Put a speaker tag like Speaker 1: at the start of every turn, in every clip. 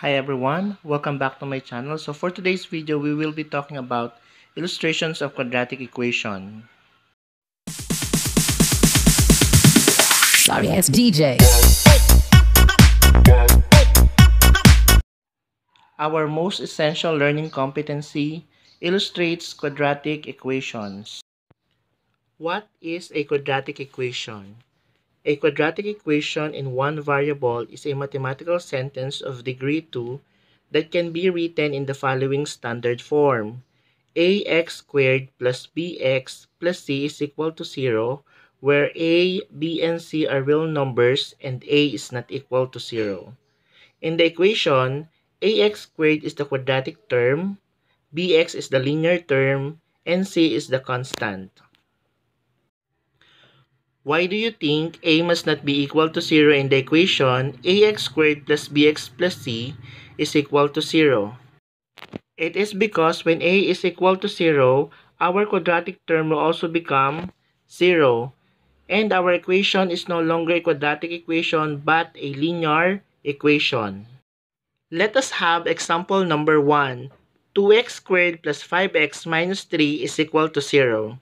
Speaker 1: Hi everyone, welcome back to my channel. So for today's video, we will be talking about illustrations of quadratic equation.
Speaker 2: Sorry ass DJ.
Speaker 1: Our most essential learning competency illustrates quadratic equations. What is a quadratic equation? A quadratic equation in one variable is a mathematical sentence of degree 2 that can be written in the following standard form. ax squared plus bx plus c is equal to 0 where a, b, and c are real numbers and a is not equal to 0. In the equation, ax squared is the quadratic term, bx is the linear term, and c is the constant. Why do you think a must not be equal to 0 in the equation ax squared plus bx plus c is equal to 0? It is because when a is equal to 0, our quadratic term will also become 0. And our equation is no longer a quadratic equation but a linear equation. Let us have example number 1. 2x squared plus 5x minus 3 is equal to 0.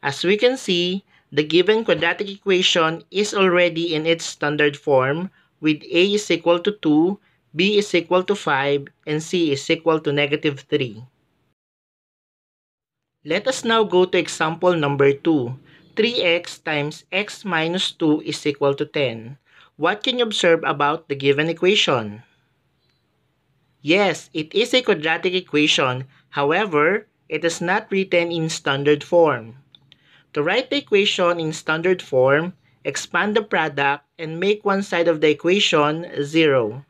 Speaker 1: As we can see, the given quadratic equation is already in its standard form with a is equal to 2, b is equal to 5, and c is equal to negative 3. Let us now go to example number 2. 3x times x minus 2 is equal to 10. What can you observe about the given equation? Yes, it is a quadratic equation. However, it is not written in standard form. To write the equation in standard form, expand the product and make one side of the equation 0.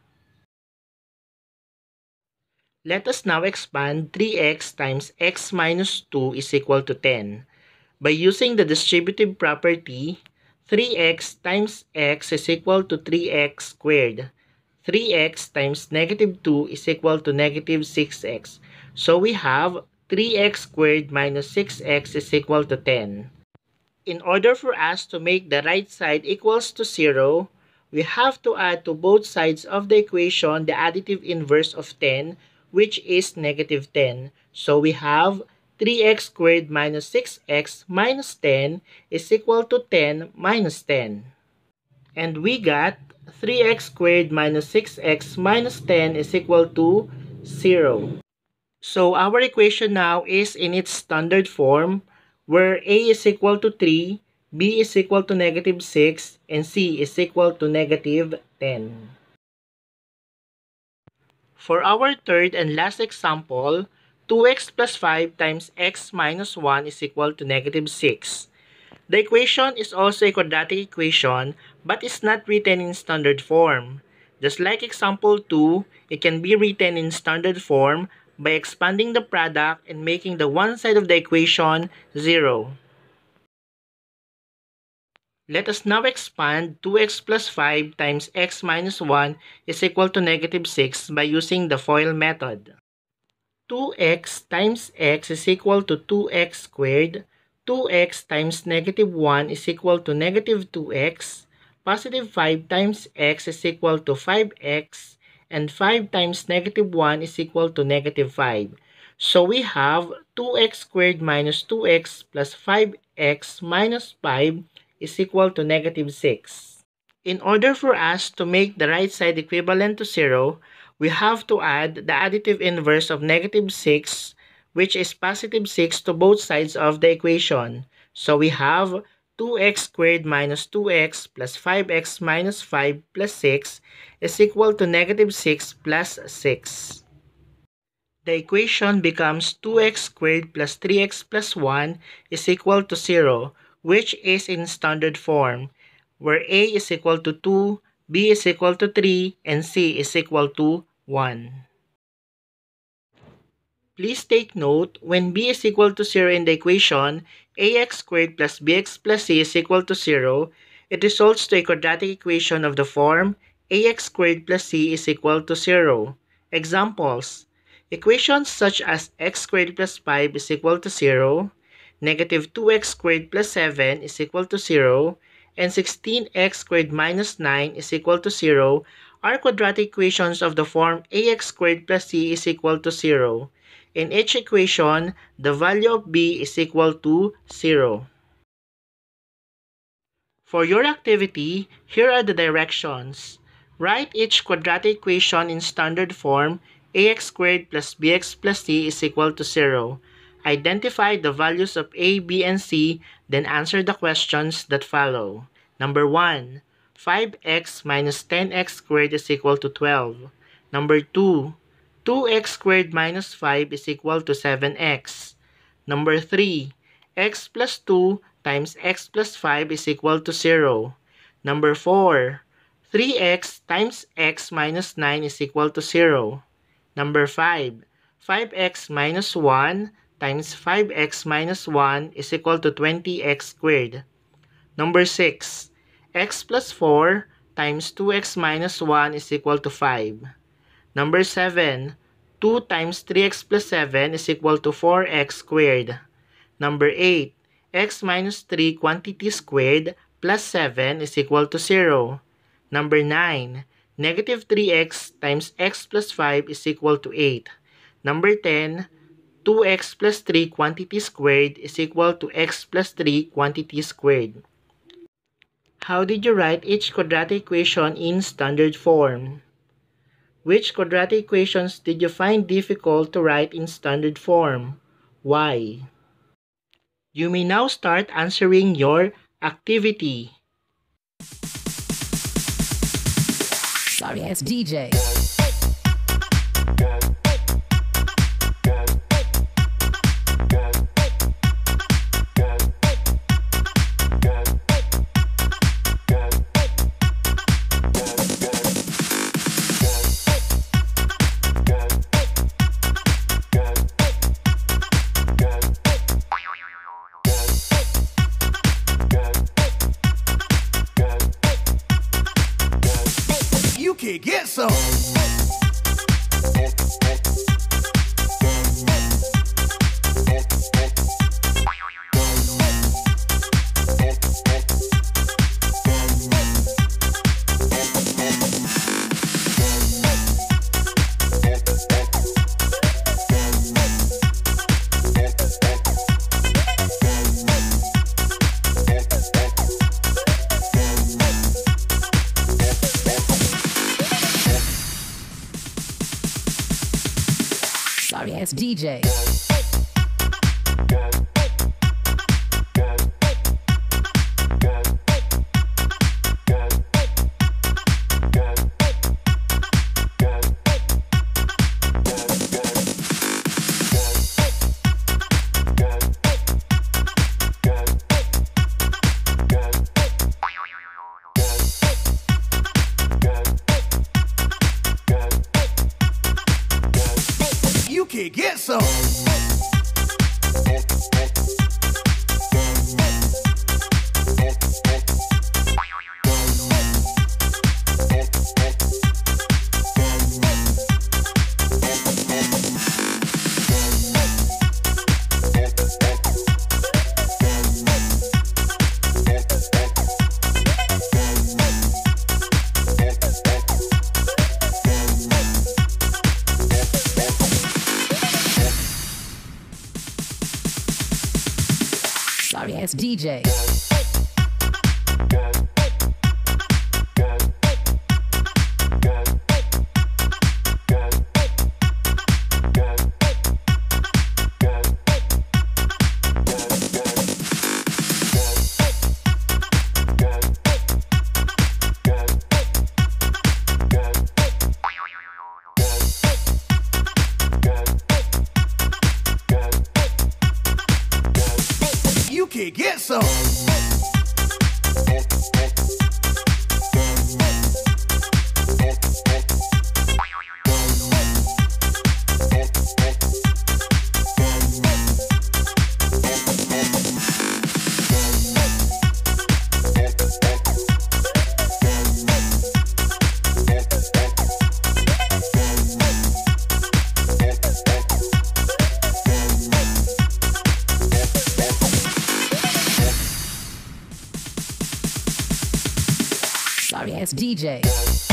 Speaker 1: Let us now expand 3x times x minus 2 is equal to 10. By using the distributive property, 3x times x is equal to 3x squared. 3x times negative 2 is equal to negative 6x. So we have 3x squared minus 6x is equal to 10. In order for us to make the right side equals to 0, we have to add to both sides of the equation the additive inverse of 10, which is negative 10. So we have 3x squared minus 6x minus 10 is equal to 10 minus 10. And we got 3x squared minus 6x minus 10 is equal to 0. So our equation now is in its standard form where a is equal to 3, b is equal to negative 6, and c is equal to negative 10. For our third and last example, 2x plus 5 times x minus 1 is equal to negative 6. The equation is also a quadratic equation but is not written in standard form. Just like example 2, it can be written in standard form by expanding the product and making the one side of the equation 0. Let us now expand 2x plus 5 times x minus 1 is equal to negative 6 by using the FOIL method. 2x times x is equal to 2x squared. 2x times negative 1 is equal to negative 2x. Positive 5 times x is equal to 5x and 5 times negative 1 is equal to negative 5. So we have 2x squared minus 2x plus 5x minus 5 is equal to negative 6. In order for us to make the right side equivalent to 0, we have to add the additive inverse of negative 6, which is positive 6 to both sides of the equation. So we have 2x squared minus 2x plus 5x minus 5 plus 6 is equal to negative 6 plus 6. The equation becomes 2x squared plus 3x plus 1 is equal to 0, which is in standard form, where a is equal to 2, b is equal to 3, and c is equal to 1. Please take note, when b is equal to 0 in the equation, ax squared plus bx plus c is equal to 0, it results to a quadratic equation of the form ax squared plus c is equal to 0. Examples, equations such as x squared plus 5 is equal to 0, negative 2x squared plus 7 is equal to 0, and 16x squared minus 9 is equal to 0 are quadratic equations of the form ax squared plus c is equal to 0. In each equation, the value of b is equal to 0. For your activity, here are the directions. Write each quadratic equation in standard form ax squared plus bx plus c is equal to 0. Identify the values of a, b, and c, then answer the questions that follow. Number 1. 5x minus 10x squared is equal to 12. Number 2. 2x squared minus 5 is equal to 7x. Number 3. x plus 2 times x plus 5 is equal to 0. Number 4. 3x times x minus 9 is equal to 0. Number 5. 5x minus 1 times 5x minus 1 is equal to 20x squared. Number 6. x plus 4 times 2x minus 1 is equal to 5. Number 7. 2 times 3x plus 7 is equal to 4x squared. Number 8. x minus 3 quantity squared plus 7 is equal to 0. Number 9. Negative 3x times x plus 5 is equal to 8. Number 10. 2x plus 3 quantity squared is equal to x plus 3 quantity squared. How did you write each quadratic equation in standard form? Which quadratic equations did you find difficult to write in standard form? Why? You may now start answering your activity.
Speaker 2: Sorry, it's DJ.
Speaker 3: You can get some.
Speaker 2: DJ.
Speaker 3: Get some.
Speaker 2: Sorry, it's DJ.
Speaker 3: Can some.
Speaker 2: DJ.